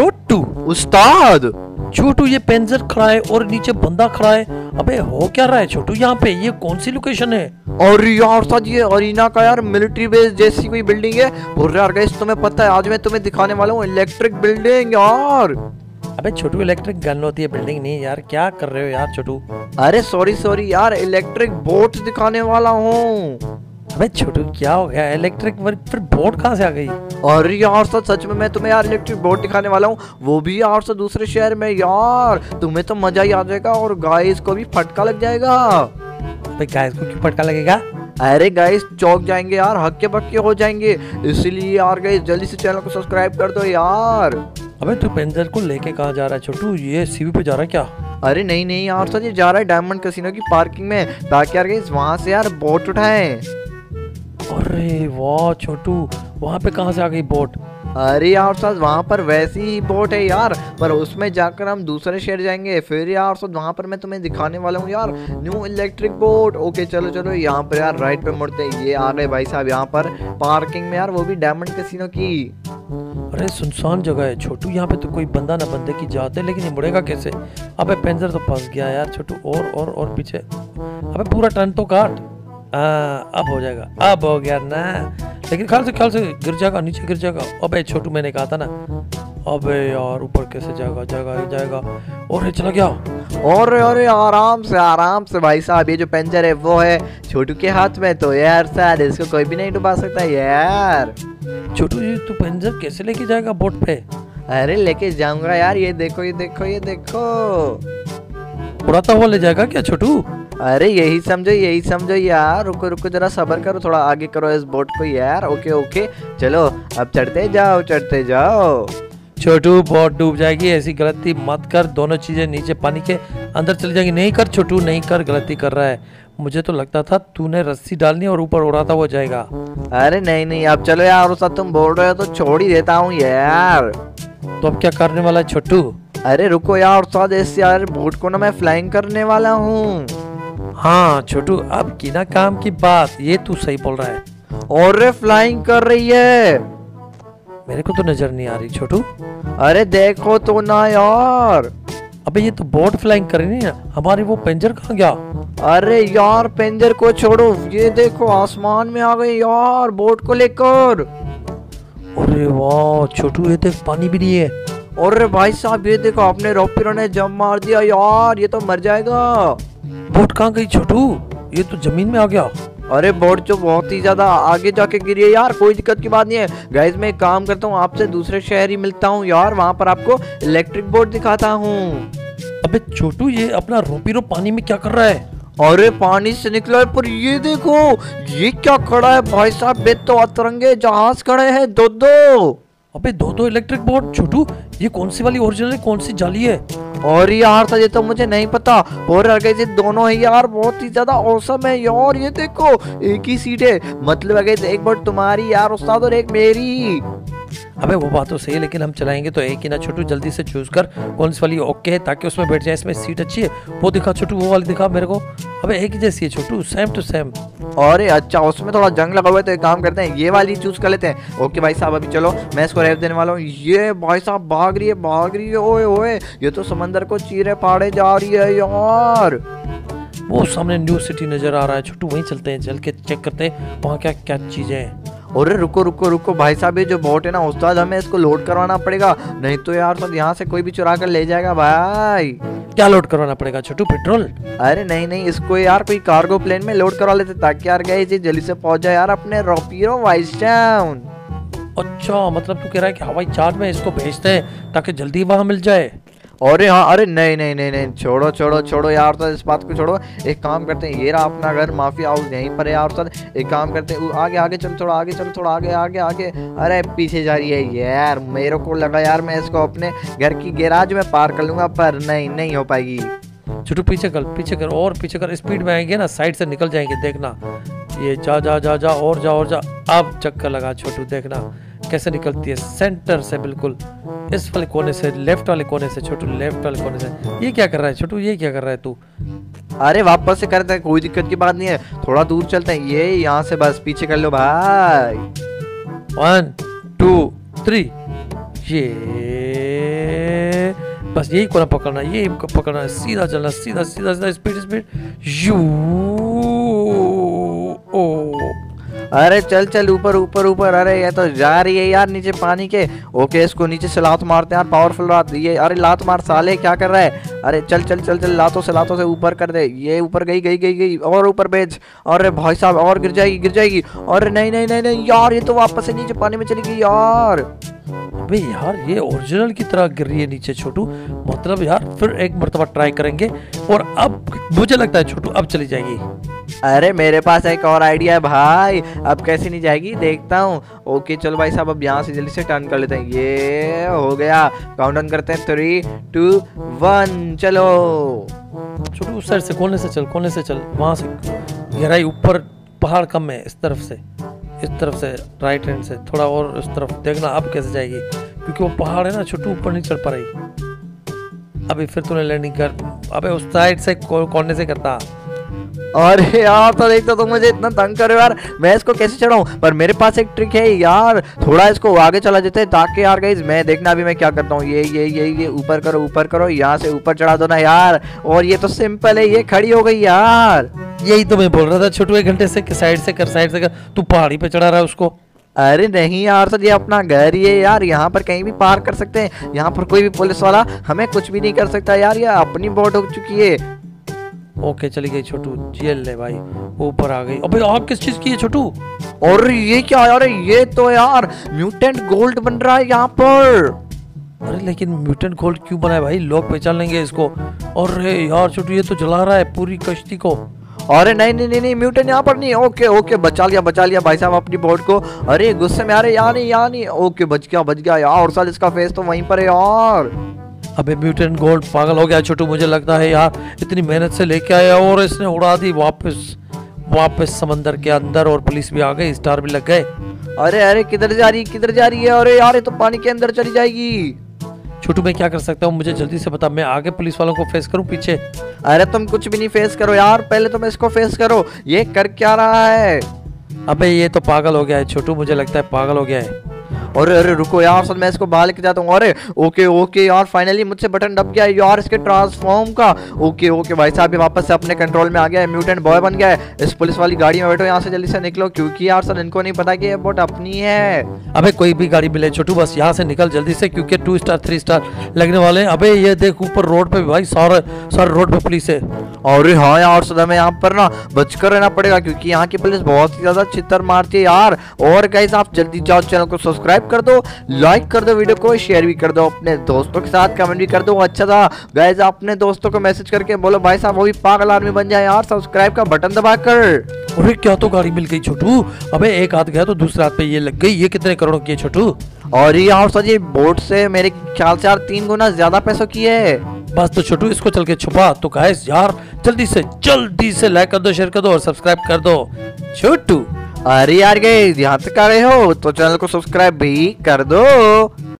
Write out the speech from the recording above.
छोटू। उस्ताद। छोटू ये पेंजर खड़ा है और नीचे बंदा खड़ा है। अबे हो क्या रहा है छोटू यहाँ पे? ये कौन सी लोकेशन है? और यार उस्ताद ये अरीना का यार मिलिट्री बेस जैसी कोई बिल्डिंग है। रहे यार गाइस तुम्हें पता है आज मैं तुम्हें दिखाने वाला हूँ इलेक्ट्रिक बिल्डिंग यार। अबे छोटू इलेक्ट्रिक गन होती है बिल्डिंग नहीं यार। क्या कर रहे हो यार छोटू? अरे सॉरी सॉरी यार इलेक्ट्रिक बोट दिखाने वाला हूँ। अबे छोटू क्या हो गया? इलेक्ट्रिक वर्क फिर बोर्ड कहाँ से आ गई? अरे यार सच सच में मैं तुम्हें यार इलेक्ट्रिक बोर्ड दिखाने वाला हूँ। वो भी यार सच दूसरे शहर में यार। तुम्हें तो मज़ा ही आ जाएगा और गाइस को भी फटका लग जाएगा। अबे गाइस को क्यों फटका लगेगा? अरे गाइस चौक जाएँगे यार हक्के बक्के हो जाएँगे। इसलिए यार गाइस जल्दी से चैनल को सब्सक्राइब कर दो यार। अबे तू पेंजर को लेके कहाँ जा रहा है छोटू? ये सीवी पे जा रहा है क्या? अरे नहीं नहीं यार सच ये जा रहा है डायमंड कैसीनो की पार्किंग में। ताकि यार गाइस वहाँ से यार बोट उठाएँ। अरे वाह छोटू वहाँ पे कहाँ से आ गई बोट? अरे यार साथ वहाँ पर वैसी ही बोट है यार पर उसमें जाकर हम दूसरे शहर जाएँगे। फिर यार साथ वहाँ पर मैं तुम्हें दिखाने वाला हूँ यार न्यू इलेक्ट्रिक बोट ओके चलो चलो यहाँ पर यार राइट पे मुड़ते हैं। ये आ गए भाई साहब यहाँ पर पार्किंग में यार वो भी डायमंड कैसीनो की। अरे सुनसान जगह है छोटू यहाँ पे तो कोई बंदा ना बंदे की जाते लेकिन ये मुड़ेगा कैसे? अबे पेंजर तो फंस गया यार छोटू और और और पीछे। अबे पूरा टर्न तो काट। आ, अब हो जाएगा। अब हो गया ना। लेकिन ख्याल से ख्याल से गिर जाएगा नीचे गिर जाएगा। अबे छोटू मैंने कहा था ना। अबे यार ऊपर कैसे जाएगा जाएगा जाएगा। और चला गया। और अरे आराम से आराम से भाई साहब ये जो पेंजर है वो है छोटू के हाथ में। तो यार शायद इसको कोई भी नहीं डुबा सकता यार। छोटू ये तू पेंजर कैसे लेके जाएगा बोट पे? अरे लेके जाऊँगा यार। ये देखो ये देखो ये देखो। उड़ाता हुआ ले जाएगा क्या छोटू? अरे यही समझो यही समझो यार। रुको रुको जरा सबर करो थोड़ा आगे करो इस बोट को यार। Okay okay. चलो अब चढ़ते जाओ चढ़ते जाओ। छोटू बोट डूब जाएगी ऐसी गलती मत कर। दोनों चीज़ें नीचे पानी के अंदर चली जाएगी। नहीं कर छोटू नहीं कर गलती कर रहा है। मुझे तो लगता था तूने रस्सी डालनी और ऊपर उड़ाता हुआ जाएगा। अरे नहीं नहीं अब चलो यार तुम बोल रहे हो तो छोड़ ही देता हूँ यार। तो अब क्या करने वाला है छोटू? अरे रुको यार उस्ताद इस यार बोट को ना मैं फ्लाइंग करने वाला हूँ। हाँ छोटू अब की ना काम की बात ये तू सही बोल रहा है। और फ्लाइंग कर रही है। मेरे को तो नज़र नहीं आ रही छोटू। अरे देखो तो ना यार। अबे ये तो बोट फ्लाइंग कर रही है हमारी वो पेंजर कहाँ गया? अरे यार पेंजर को छोड़ो ये देखो आसमान में आ गई यार बोट को लेकर। अरे वाह छोटू ये देख पानी भी नहीं है। और भाई साहब ये देखो अपने रोपिरो ने जम मार दिया। यार ये तो मर जाएगा। बोट कहाँ गई छोटू? ये तो ज़मीन में आ गया। अरे बोट जो बहुत ही ज़्यादा आगे जाके गिरी है यार कोई दिक्कत की बात नहीं है। गाइज़ मैं एक काम करता हूँ आपसे दूसरे शहर ही मिलता हूँ यार वहाँ पर आपको इलेक्ट्रिक बोट दिखाता हूँ। अबे छोटू ये अपना रोपीरो पानी में क्या कर रहा है? अरे पानी से निकला है पर ये देखो ये क्या खड़ा है भाई साहब? बे तो अतरंगे जहाज़ खड़े हैं दो दो अबे दो दो इलेक्ट्रिक बोट छोटू ये कौन सी वाली ओरिजिनल है? कौन सी जाली है? और यार था ये तो मुझे नहीं पता। और अगर ये दोनों ही यार, बहुत ही ज़्यादा औसम है यार। ये देखो, एक ही सीट है। मतलब अगर एक बार तुम्हारी यार उस्ताद और एक मेरी। अबे वो बात तो सही है लेकिन हम चलाएँगे तो एक ही ना छोटू जल्दी से चूज़ कर कौन सी वाली ओके है ताकि उसमें बैठ जाए इसमें सीट अच्छी है। वो दिखा छोटू वो वाली दिखा मेरे को। अबे एक ही जैसी है छोटू सेम टू सेम अरे अच्छा उसमें थोड़ा जंग लगा हुआ है तो एक काम करते हैं ये वाली चूज़ कर लेते हैं। ओके भाई साहब अभी चलो मैं इसको रेप देने वाला हूँ। ये भाई साहब भाग रही है भाग रही है ओए ओए ये तो समंदर को चीरे फाड़े जा रही है यार। वो सामने न्यू सिटी नज़र आ रहा है छोटू वहीं चलते हैं चल के चेक करते हैं वहाँ क्या क्या चीज़ें हैं। अरे रुको रुको रुको भाई साहब ये जो बोट है ना उस्ताद हमें इसको लोड करवाना पड़ेगा। नहीं तो यार सब यहाँ से कोई भी चुरा कर ले जाएगा भाई। क्या लोड करवाना पड़ेगा छोटू पेट्रोल अरे नहीं नहीं इसको यार कोई कार्गो प्लेन में लोड करवा लेते ताकि यार गए जल्दी से पहुँच जाए यार अपने रोपीरो वाइस टाउन अच्छा मतलब तू कह रहा है कि हवाई जहाज़ में इसको भेजते हैं ताकि जल्दी वहाँ मिल जाए? अरे हाँ अरे नहीं नहीं नहीं नहीं, छोड़ो छोड़ो छोड़ो यार तो इस बात को छोड़ो। एक काम करते हैं, ये रहा अपना घर, माफ़ी हाउस यहीं पर है यार सर एक काम करते हैं आगे आगे, चलो थोड़ा, आगे, चलो थोड़ा, आगे आगे आगे। अरे पीछे जा रही है, यार, मेरे को लगा यार, मैं इसको अपने घर की गैराज में पार कर लूँगा, पर नहीं नहीं हो पाएगी। छोटू, पीछे कर पीछे कर, और पीछे कर, स्पीड में आएँगे ना, साइड से निकल जाएँगे, देखना। ये जा जा जा जा, और जा और जा, अब चक्कर लगा, छोटू, देखना। कैसे निकलती है? सेंटर से बिल्कुल। इस वाले कोने से लेफ़्ट वाले कोने से छोटू लेफ़्ट वाले कोने से। ये क्या कर रहा है? छोटू ये क्या कर रहा है तू? अरे वापस से करते हैं कोई दिक्कत की बात नहीं है। थोड़ा दूर चलते हैं। ये यहाँ से बस पीछे कर लो भाई। वन टू थ्री ये बस यही कोना पकड़ना यही पकड़ना। है सीधा चलना सीधा सीधा सीधा स्पीड स्पीड यू ओ। अरे चल चल, ऊपर ऊपर ऊपर, अरे ये तो जा रही है यार नीचे पानी के। ओके, इसको नीचे से लात मारते हैं यार पावरफुल लात ये, अरे लात मार, साले, क्या कर रहा है? अरे चल चल चल चल लातों से लातों से ऊपर कर दे। ये ऊपर गई गई गई गई और ऊपर भेज। अरे भाई साहब और गिर जाएगी गिर जाएगी। अरे नहीं नहीं नहीं नहीं यार ये तो वापस से नीचे पानी में चली गई यार। अबे यार ये ओरिजिनल की तरह गिर रही है नीचे छोटू। मतलब यार फिर एक मरतबा ट्राई करेंगे और अब मुझे लगता है छोटू अब चली जाएगी। अरे मेरे पास एक और आइडिया है भाई। अब कैसे नहीं जाएगी? देखता हूँ। ओके चलो भाई साहब अब यहाँ से जल्दी से टर्न कर लेते हैं। ये हो गया। काउंट डाउन करते हैं। थ्री टू वन चलो। छोटू, उस साइड से, कोने से चल, कोने से चल। वहाँ से गहराई ऊपर, पहाड़ कम है, इस तरफ़ से। इस तरफ़ से राइट हैंड से। थोड़ा और इस तरफ़। देखना अब कैसे जाएगी। क्योंकि वो पहाड़ है ना, छोटू, ऊपर नहीं चढ़ पा रही। अभी फिर तूने लैंडिंग कर, अबे उस साइड से कौन कोने से करता। अरे यार तो देखता तो मुझे इतना तंग करो यार। मैं इसको कैसे चढ़ाऊं? पर मेरे पास एक ट्रिक है यार। थोड़ा इसको आगे चला देते हैं ताकि यार गाइस मैं देखना अभी मैं क्या करता हूँ। ये ये ये ये ऊपर करो ऊपर करो। यहाँ से ऊपर चढ़ा दो ना यार। और ये तो सिंपल है ये खड़ी हो गई यार। यही तो मैं बोल रहा था छोटू एक घंटे से साइड से कर साइड से कर। तू पहाड़ी पे चढ़ा रहा है उसको। अरे नहीं यार सर ये अपना घर ही है यार। यहाँ पर कहीं भी पार कर सकते हैं। यहाँ पर कोई भी पुलिस वाला हमें कुछ भी नहीं कर सकता यार। ये अपनी बोट हो चुकी है। ओके, चली गई छोटू। जेल ले भाई, ऊपर आ गई। अबे, आप किस चीज़ की है छोटू? और ये क्या यार ये तो यार म्यूटेंट गोल्ड बन रहा है यहाँ पर। अरे, लेकिन म्यूटेंट गोल्ड क्यों बनाए भाई? लोग पहचान लेंगे इसको। अरे यार, छोटू, ये तो जला रहा है पूरी कश्ती को। अरे, नहीं नहीं नहीं नहीं, म्यूटेंट यहाँ पर नहीं ओके ओके, बचा लिया बचा लिया भाई साहब अपनी बोट को। अरे, गुस्से में रहे यहाँ नहीं यहाँ नहीं। ओके, बच गया बच गया यार। और साल इसका फेस तो वहीं पर है यार। अबे म्यूटेंट गोल्ड पागल हो गया छोटू मुझे लगता है यार इतनी मेहनत से लेके आया और इसने उड़ा दी वापस वापस समंदर के अंदर और पुलिस भी आ गई स्टार भी लग गए। अरे अरे किधर जा रही किधर जा रही है? अरे यार ये तो पानी के अंदर चली जाएगी। छोटू मैं क्या कर सकता हूँ? मुझे जल्दी से बता मैं आगे पुलिस वालों को फेस करूँ पीछे? अरे तुम कुछ भी नहीं फेस करो यार पहले तुम इसको फेस करो। ये कर क्या रहा है? अबे ये तो पागल हो गया है छोटू मुझे लगता है पागल हो गया है। अरे अरे रुको यार सर मैं इसको बाहर लेके जाता हूँ। अरे ओके ओके यार फाइनली मुझसे बटन दब गया यार इसके ट्रांसफॉर्म का। ओके ओके भाई साहब ये वापस से अपने कंट्रोल में आ गया है म्यूटेंट बॉय बन गया है। इस पुलिस वाली गाड़ी में बैठो यहाँ से जल्दी से निकलो क्योंकि यार सर इनको नहीं पता कि ये बोट अपनी है। अबे कोई भी गाड़ी मिले छोटू बस यहाँ से निकल जल्दी से क्योंकि टू स्टार थ्री स्टार लगने वाले अबे ये देख ऊपर रोड पे भाई सारे सारे रोड पे पुलिस है। अरे हाँ यार सर हमें यहाँ पर ना बचकर रहना पड़ेगा क्योंकि यहाँ की पुलिस बहुत ही ज़्यादा चित्तर मारती है यार। और गाइस आप जल्दी जाओ चैनल को सब्सक्राइब कर दो लाइक कर दो वीडियो को शेयर भी कर दो अपने दोस्तों के साथ कमेंट भी कर दो। अच्छा था। गाइस अपने दोस्तों को मैसेज करके बोलो भाई साहब वो भी पागल आदमी बन जाए यार सब्सक्राइब का बटन दबाकर। अरे क्या तो गाड़ी मिल गई छोटू? अबे एक हाथ गया तो दूसरे हाथ पे ये लग गई। ये कितने करोड़ों की है छोटू? और ये यार सर ये बोट से मेरे ख्याल से यार तीन गुना ज़्यादा पैसों की है। बस तो छोटू इसको चल के छुपा। तो गाइस यार जल्दी से जल्दी से लाइक कर दो शेयर कर दो और सब्सक्राइब कर दो। छोटू। अरे यार गए यहाँ तक आ रहे हो तो चैनल को सब्सक्राइब भी कर दो।